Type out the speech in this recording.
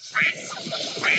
Quack, quack.